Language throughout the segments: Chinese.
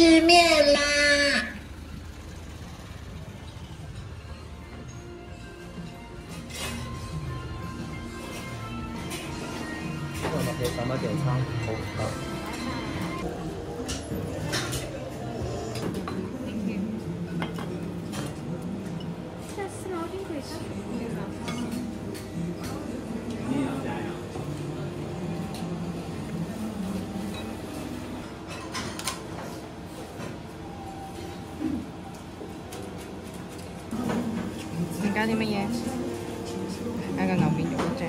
吃面啦！你加啲乜嘢加個牛面肉好正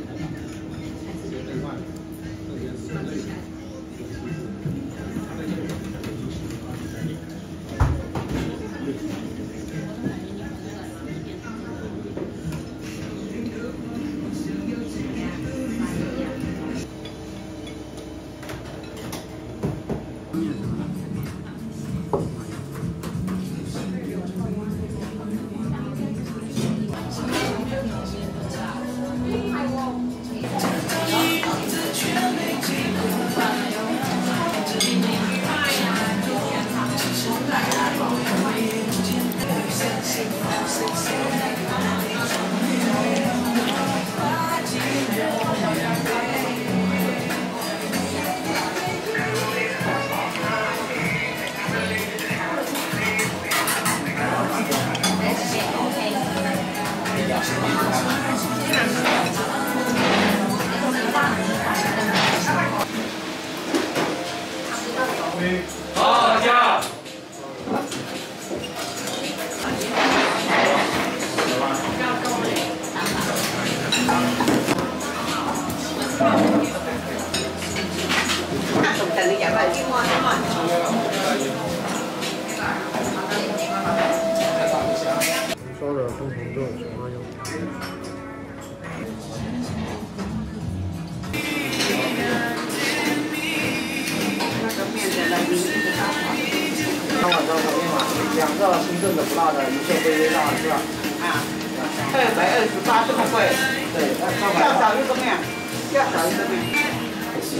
好。正。烧点红红豆，什么用？当晚上炒面嘛，两个新炖的不辣的，一个微微辣是吧？啊，二百二十八这么贵？对，要少一个面，要少一个面。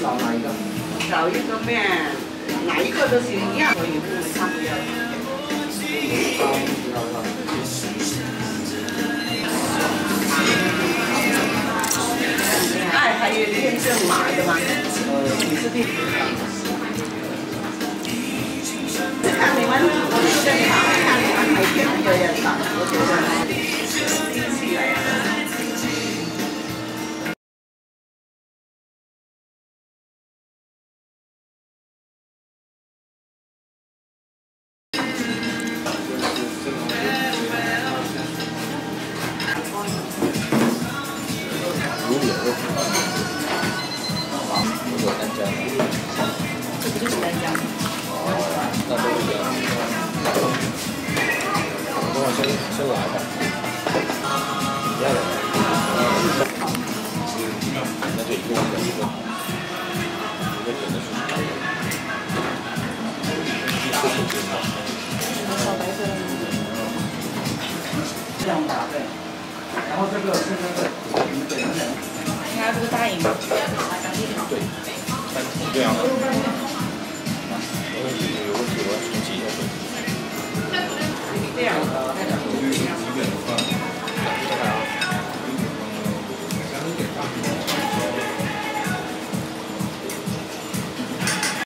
少哪一个？少一个面，哪一个都行，一样可以。这样打对，然后这个是那个你们给的人，你看这个大影，对啊。有问题，我重启一下。这样的。